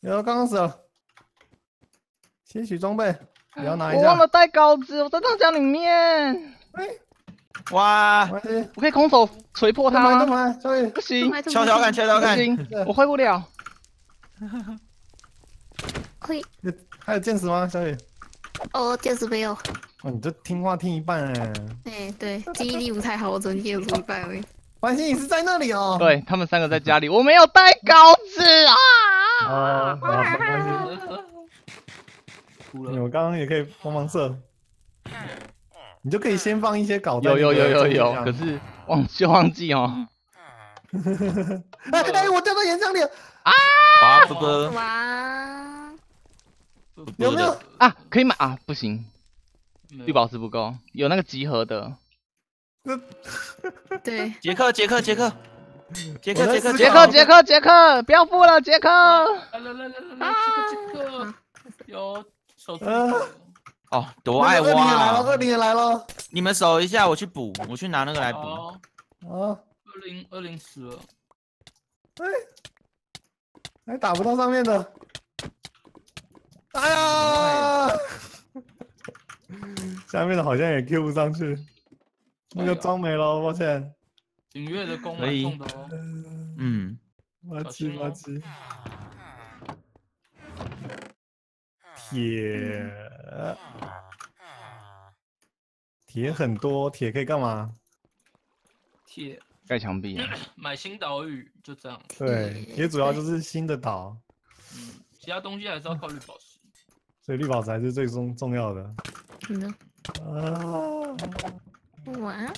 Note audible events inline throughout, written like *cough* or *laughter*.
有刚刚死了，些许装备，你要拿一下。我忘了带稿子，我在大家里面。哇，没关系，我可以空手锤破他吗？干嘛？小雨，不行，敲敲看，敲敲看。不行，我挥不了。可以。还有剑士吗？小雨？哦，剑士没有。哦，你这听话听一半哎。哎，对，记忆力不太好，我只能记住一半而已。*laughs* 关心你是在那里哦。对他们三个在家里，我没有带稿子啊。哦，好，没关系。哭了。你们刚刚也可以帮忙射，你就可以先放一些稿。有有有有有，可是忘就忘记哦。*laughs* 哎哎，我掉到岩浆里了啊！哇，啵啵。哇，有没有啊？可以买啊？不行，绿宝石不够，有那个集合的。对，杰克，杰克，杰克，*laughs* 杰克，杰克，杰克，杰克，杰克，不要付了，杰克。来来来来来，杰克，杰克，有手出。哦，多爱挖！二零也来了，二零也来了。你们守一下，我去补，我去拿那个来补。啊，二零二零死了。哎，还打不到上面的。哎呀！下面的好像也 Q 不上去，那个装没了，抱歉。景月的弓可以送的哦。嗯。垃圾垃圾。铁，铁很多，铁可以干嘛？铁盖墙壁。买新岛屿就这样。对，铁主要就是新的岛。嗯，其他东西还是要靠绿宝石。所以绿宝石还是最重重要的。嗯。啊！哇！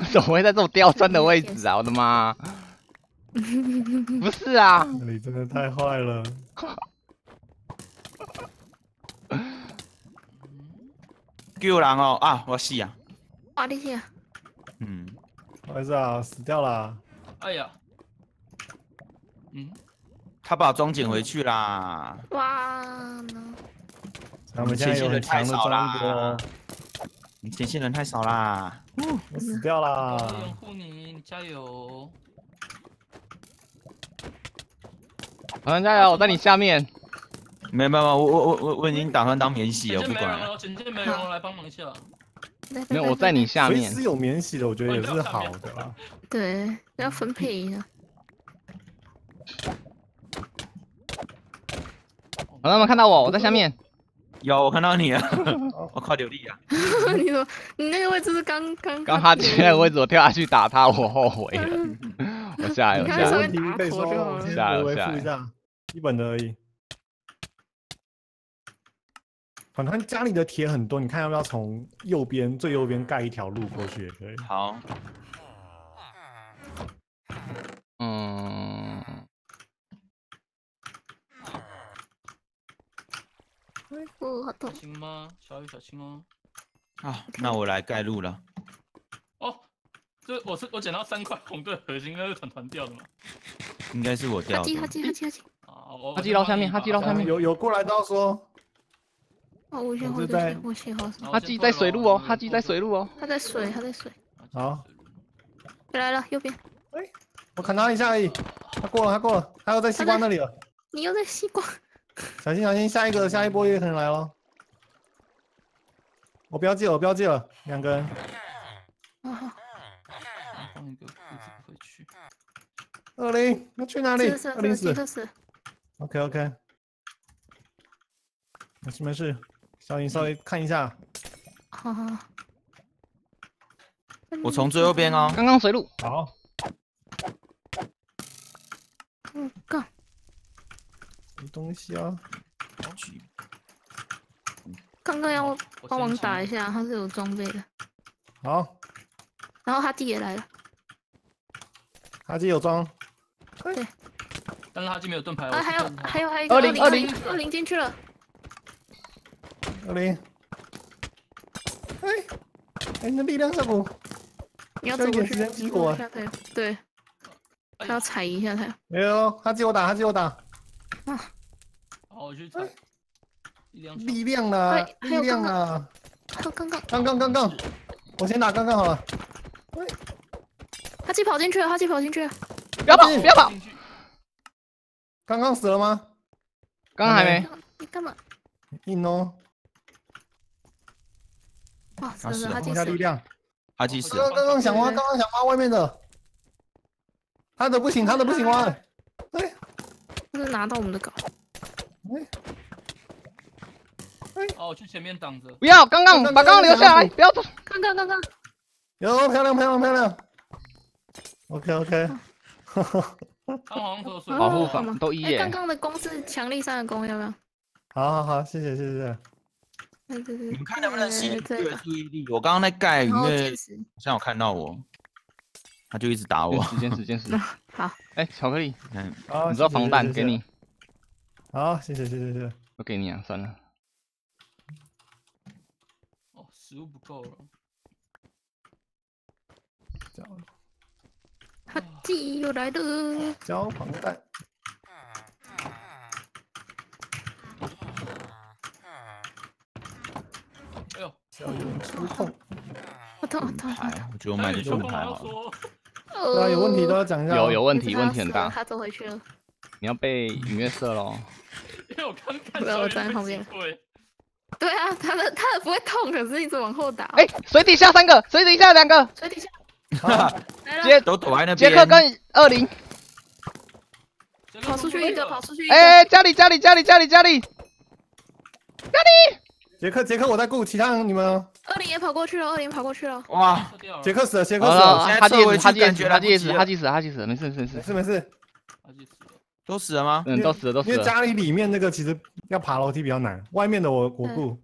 *laughs* 怎么会在这种刁钻的位置啊！我的妈！*laughs* 不是啊！你真的太坏了。救人哦啊！我死啊！啊，你死！嗯，不好意思啊，死掉了。哎呀，嗯，他把装捡回去啦。哇！他们现在有很强的装备。你前线人太少啦。我死掉啦！拥护你，你加油！好像加油！我在你下面。没有没有，我我我我我已经打算当免洗了，不管了。没人了，来帮忙一下。没有，我在你下面。随时有免洗的，我觉得也是好的啦。对，要分配一下。好，他们看到我，我在下面。有，我看到你了。*laughs* *laughs* 我靠，刘丽啊！你说你那个位置是刚刚刚他进那个位置，我跳下去打他，我后悔了。*laughs* 我下来，我下来。问题可以说，我先回复一下，基本的而已。反正家里的铁很多，你看要不要从右边最右边盖一条路过去也可以。好。哦，好痛。行吗？小雨小心哦。啊，那我来盖路了。哦，这我是我捡到三块红队核心，那是团团掉的吗？应该是我掉的。哈基哈基哈基哈基。啊，哈基捞下面，哈基到下面。有有过来到说。哦，我先回去，我先好。哈基在水路哦，哈基在水路哦。他在水，他在水。好。回来了，右边。哎，我砍他一下而已。他过了，他过了，他又在西瓜那里了。你又在西瓜。小心小心，下一个下一波也可能来了。我标记了，我标记了，两个人。啊。放一个裤子回去。二零，要去哪里？二零四。OK OK。没事没事，小影稍微看一下。好好。我从最右边哦，刚刚水路。好。嗯，杠。没东西啊。刚刚要帮忙打一下，他是有装备的。好。然后他弟也来了。他弟有装。对。但是他弟没有盾牌。啊，还有还有还有二零二零二零进去了。二零。哎，哎，你的力量效果。你要走点时间激活。对。他要踩一下他。没有，他借我打，他借我打。啊。好，我去踩。力量呢？力量啊？还有刚刚。刚刚刚刚，我先打刚刚好了。哈基跑进去了，哈基跑进去了。不要跑，不要跑。刚刚死了吗？刚刚还没，你干嘛？硬哦，哇，啊是哦真的他放几死？下力量。他几死刚刚刚刚想挖，刚刚想挖外面的，他的不行，他的不行挖。拿到我们的稿。哦，我去前面挡着。不要，刚刚把刚刚留下来，不要走。刚刚刚刚，有漂亮漂亮漂亮。OK OK，他好像说水保护哦防都一哎，刚耶，刚的弓是强力三的弓，要不要？好好好，谢谢谢谢。对对对，你们看能不能吸引这个注意力？我刚刚在盖鱼然后月剑，士，好像有看到我，他就一直打我时间时间时间。*laughs* 好，哎，巧克力，嗯，好，你知道防弹，给你，好，谢谢谢谢谢谢。我给你啊，算了。哦，食物不够了。交哈基又来了，交防弹，哎呦，小人出痛。我痛我痛我还痛。我觉得我买的就盾牌好了。说，对啊，有问题都要讲一下哦。有有问题，问题很大，他走回去了。你要被影月射喽。*laughs* 因为我刚看不要我站在旁边对啊，他的他的不会痛，可是一直往后打。哎，水底下三个，水底下两个，水底下 *laughs* 好来了，杰都躲在那边。杰克跟二零，杰克跑出去一个，跑出去一个。哎，家里家里家里家里家里，杰克杰克，我在顾，其他人你们哦。二零也跑过去了，二零跑过去了。哇，杰克死了，杰克死了，哈基也死，撤回去哈基也死，哈基也死，哈基死，哈基死，没事没事没没事，没事。他就死了。都死了吗？嗯，都死了都死了。因为家里里面那个其实要爬楼梯比较难，外面的我我顾，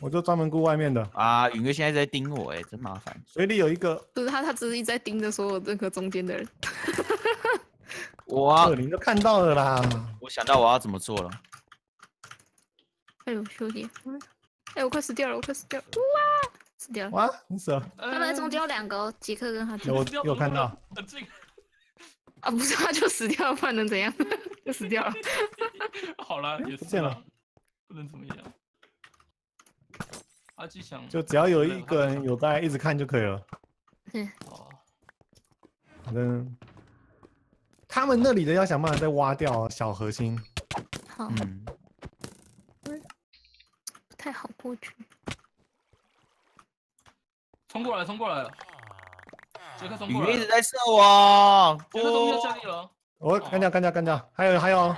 我就专门顾外面的。啊，允哥现在在盯我，哎，真麻烦。水里有一个不是他，他只是一直在盯着所有任何中间的人。我二零都看到了啦。我想到我要怎么做了。哎呦，兄弟！哎，我快死掉了，我快死掉了！哇，死掉了。哇，你死了，他们中间有两个哦，杰克跟哈基有我有看到。很近。*laughs* 啊，不是他就死掉了，不然能怎样？*laughs* 就死掉了。*laughs* 好了，也是不见了，不能怎么样。阿基想就只要有一个人有在一直看就可以了。哦，反正他们那里的要想办法再挖掉小核心。好，嗯，过去。冲过来，冲过来了。杰克冲允过来一直在射我。杰克冲不下下地了。我干掉干掉干掉，还有还有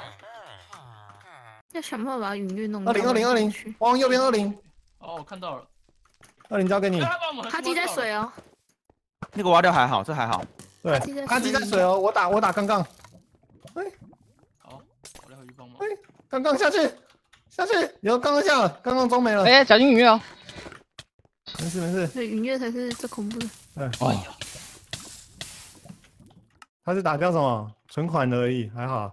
要想办法把云月弄二零二零二零去。，往右边二零哦，我看到了。二零交给你哈基在水哦，那个挖掉还好，这还好。对基在，阿基在水哦，我打我打刚刚好，我来回去帮忙。刚刚下去下去，有刚刚下了，刚刚中没了。哎，小心隐约哦。没事没事，对，允月才是最恐怖的。哎呀，他是打掉什么存款而已，还好。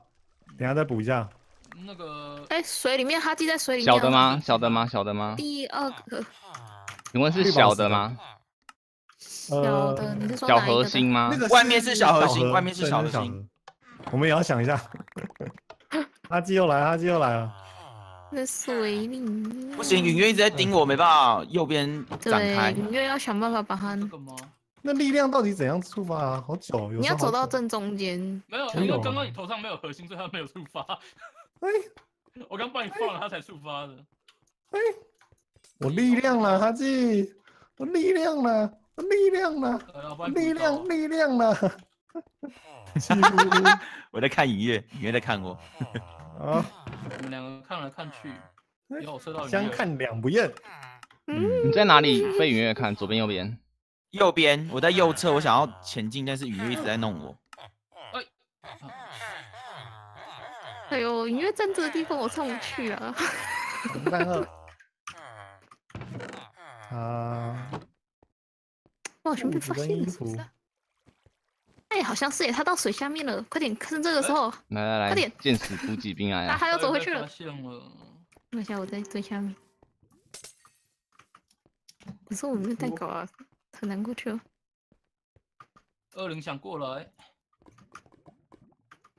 等下再补一下。那个哎，水里面哈基在水里面。小的？吗？小的吗？小的吗？第二个请问是小的吗？小的，你是说小核心吗那？个外面是小核心外面是小小核心我们也要想一下。*laughs* 阿基又来，阿基又来了。在水里。不行，允月一直在盯我，没办法右边展开对，。允月要想办法把它。这个吗？那力量到底怎样触发啊？好久，有你要。走到正中间。没有，因为刚刚你头上没有核心，所以它没有触发。哎 *laughs* 我刚帮你放了，它才触发的。哎我力量了，哈基，我力量了，我力量了，力量，力量了。*laughs* 我在看影月，影月在看我。啊，我们两个看来看去，以后我射到。相看两不厌。你在哪里？被影月看，左边右边。右边，我在右侧，我想要前进，但是允月一直在弄我。哎呦，允月站这个地方我上不去啊。啊，*laughs* 哇，全被裤子跟发现了好像是耶，他到水下面了，快点，趁这个时候，来来来快点，见死补给兵来啊，了。*laughs* 他又走回去了发。现了。等一下，我在最下面。可是我没有带狗啊，很难过去哦。二零想过来，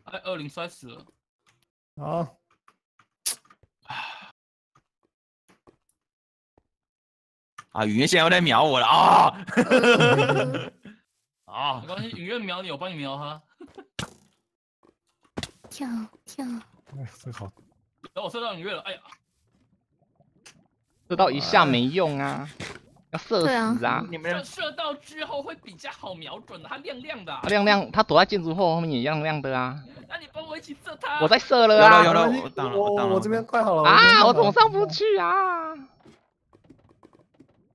哎，二零摔死了。好，啊，允月现在又在瞄我了啊！呃 *laughs* 啊没，关系，影院瞄你，我帮你瞄他。*laughs* 跳跳，哎，这个好，等我射到你月了，哎呀，射到一下没用啊，要射死啊！你们射射到之后会比较好瞄准的，它亮亮的啊、啊亮亮，他躲在建筑后后面也亮亮的啊！那你帮我一起射它。我在射了有了有啊！了我我这边快好了啊，我怎么上不去啊？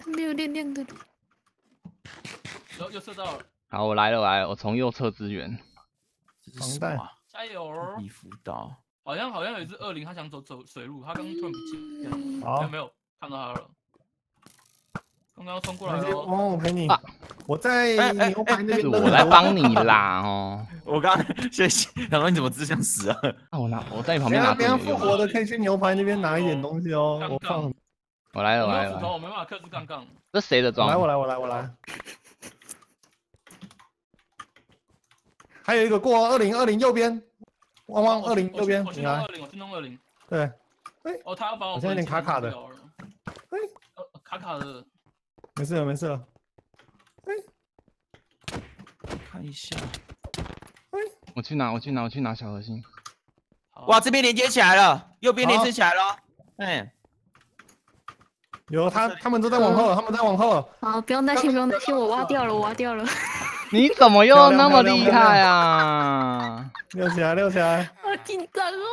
没有亮亮的。又又射到了，好，我来了，我来了，我从右侧支援。这是什么啊加油！地辅导，好像好像有一只恶灵，它想走走水路，它刚刚突然不见，了有好没有看到它了，刚刚冲过来了。哦，我陪你啊，我在牛排那边是等你。我来帮你 *laughs* 啦，哦。我刚谢谢，想说你怎么只想死啊？啊，我拿我在你旁等一下，边拿等一下盾有用吗。复活的可以去牛排那边拿一点东西哦。我放，我来了，我我来了。我没办法克制杠杠。这谁的装？我来，我来，我来，我来。还有一个过二零二零右边，汪汪我二零右边我，去你来。弄二零，我去弄二零。对，哦，他要把我我现在有点卡卡的。哎呃卡卡的，没事了，没事了。哎看一下，哎我去拿，我去拿，我去拿小核心。好哇，这边连接起来了，右边连接起来了，哎，有他，他们都在往后，他们在往后。好，不用担心，不用担心，我挖掉了，我挖掉了。你怎么又那么厉害啊？六起来，六起来！好紧张哦！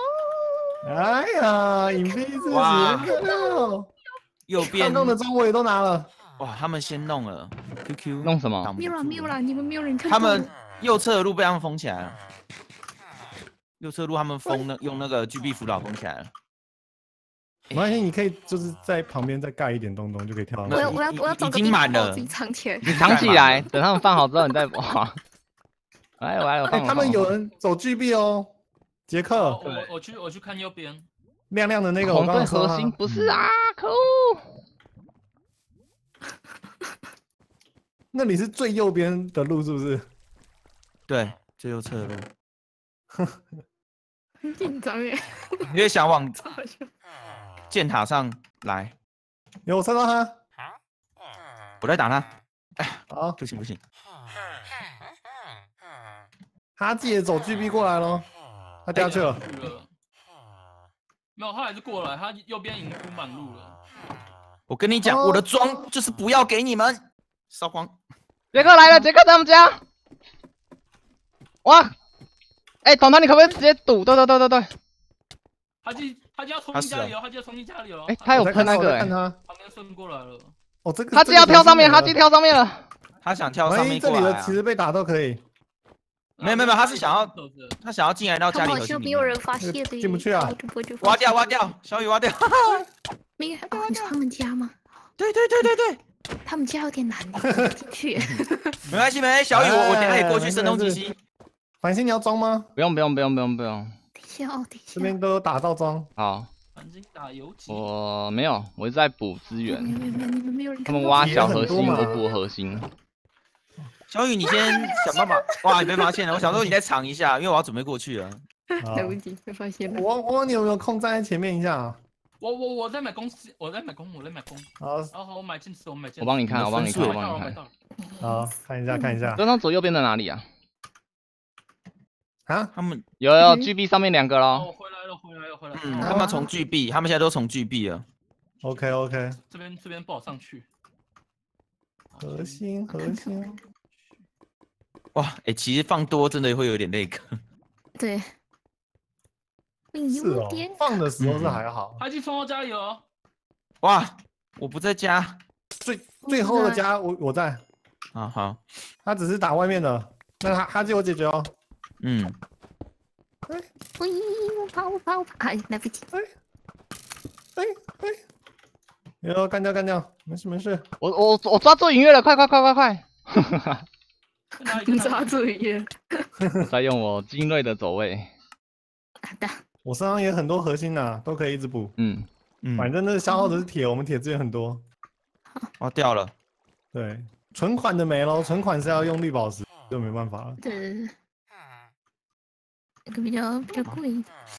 哎呀，隐蔽自己，哇很漂亮哦。右边弄，的装我也都拿了。哇，他们先弄了，QQ 弄什么挡不 Mira 住 Mira，你们没有人看他们右侧的路被他们封起来了，右侧路他们封那用那个 GB 辅导封起来了。没关系，你可以就是在旁边再盖一点东东，就可以跳上去。我要我要我要找个已经满了地方自己藏起来。你藏起 *laughs* 来，等他们放好之后你再哇。*laughs* 来，我来了，我哎，放。他们有人走巨壁哦，杰克，我去我去看右边，亮亮的那个，我红队刚刚说他核心不是啊，可恶！*laughs* 那里是最右边的路，是不是？对，最右侧的路，很紧张耶，你也想往。箭塔上来，有我猜到他，我在打他，哎好，不行不行，他自己走巨壁过来喽，他掉下去了。没有，他还是过来，他右边已经铺满路了。我跟你讲，哦我的装就是不要给你们烧光。杰克来了，杰克在他们家。哇！哎，彤彤，你可不可以直接堵？对对对对对。他就他就要冲进家里了，他就要冲进家里了。哎，他有喷那个看，他。旁边顺过来了。哦，这个他自己要跳上面，他自己。跳上面了。他想跳上万一这里的面过来啊其实被打都可以，没有没有没有他是想要他想要进来到家里好像没有人发现的耶，进不去啊挖掉挖掉，小雨挖掉。*laughs* 没有哦，你说他们家吗？对对对对对，他们家有点难耶 *laughs* 进去。没关系没关系，小雨我我等下也过哎去声东击西。繁星你要装吗？不用不用不用不用不用。等一下哦，等一下这。边都有打到装。好，反正打游击。我没有，我是在补资没有源。没有没有，没有人他们挖小核心，我补核心。小雨，你先想办法。哇，你被发现了，我想说你再藏一下，因为我要准备过去了。好来不及，被发现了。我我你有没有空站在前面一下啊？我我我在买公司，我在买工，我在买工。好好好，我买剑齿，我买剑齿。我帮你看，我帮你看，我帮你看。好看一下看一下刚刚左右边的哪里啊？啊，他们，有有嗯 GB 上面两个哦，咯。我回来了，回来了，回来了。嗯，他们从巨壁，他们现在都从巨壁了。OK OK，这边这边不好上去。核心核心，哇，哎，其实放多真的会有点那个。对，你是哦，放的时候是还好，他已经冲到家里哦。哇，我不在家。最最后的家我我在，啊好，他只是打外面的，那他他就有解决哦。嗯，喂，我跑我跑我跑，哎，来不及。哎哎，有干掉干掉，没事没事。我我我抓住影月了，快快快快快！在哪里？在哪 *laughs* 抓住耶！我在用我精锐的走位。好的，我身上也很多核心呐、都可以一直补。嗯，嗯反正那消耗的是铁，我们铁资源很多。哦掉了。对，存款的没喽，存款是要用绿宝石，就没办法了。对对对，这个比较比较贵一点。